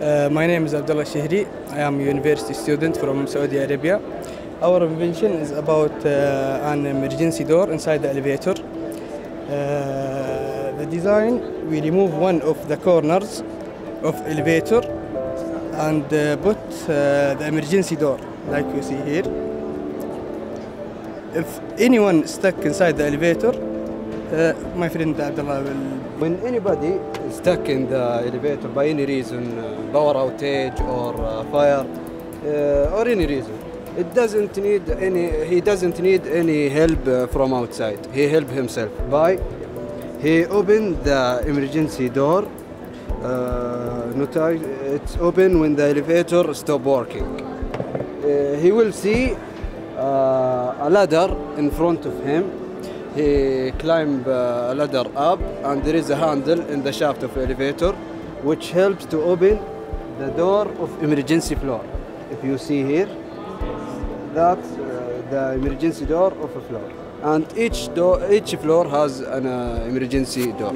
Uh, my name is Abdullah Shehri. I am a university student from Saudi Arabia. Our invention is about uh, an emergency door inside the elevator. Uh, the design, we remove one of the corners of elevator and uh, put uh, the emergency door, like you see here. If anyone stuck inside the elevator, my friend Abdullah will When anybody is stuck in the elevator by any reason, uh, power outage or uh, fire, uh, or any reason, it doesn't need any. He doesn't need any help uh, from outside. He help himself by he open the emergency door. Uh, it's open when the elevator stop working. Uh, he will see uh, a ladder in front of him. He climb uh, a ladder up, and there is a handle in the shaft of elevator, which helps to open the door of emergency floor. If you see here, that's uh, the emergency door of a floor, and each door, each floor has an uh, emergency door.